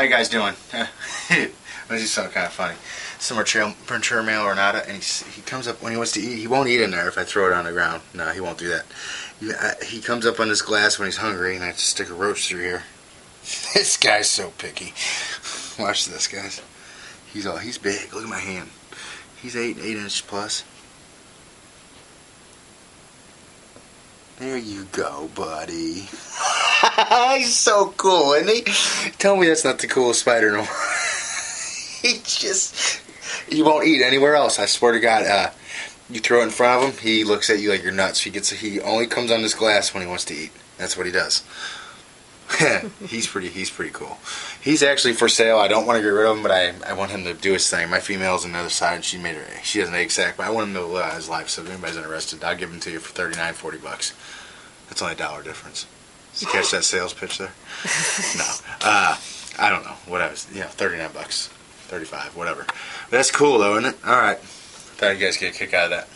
How you guys doing? this is so kind of funny. Some mature, male ornata, and he, he comes up when he wants to eat. He won't eat in there if I throw it on the ground. No, he won't do that. He, I, uh, he comes up on this glass when he's hungry, and I have to stick a roach through here. this guy's so picky. Watch this, guys. He's all he's big. Look at my hand. He's eight eight inches plus. There you go, buddy. He's so cool, isn't he? Tell me that's not the coolest spider no more. he just he won't eat anywhere else. I swear to God. Uh, you throw it in front of him, he looks at you like you're nuts. He gets he only comes on this glass when he wants to eat. That's what he does. he's pretty he's pretty cool. He's actually for sale. I don't want to get rid of him, but I, I want him to do his thing. My female's on the other side. She made her she has an egg sac, but I want him to live his life. So if anybody's interested, I'll give him to you for 39, 40 bucks. That's only a dollar difference. Did you catch that sales pitch there? no. Uh, I don't know. Whatever. Yeah, 39 bucks. 35, whatever. That's cool though, isn't it? All right. Thought you guys get a kick out of that.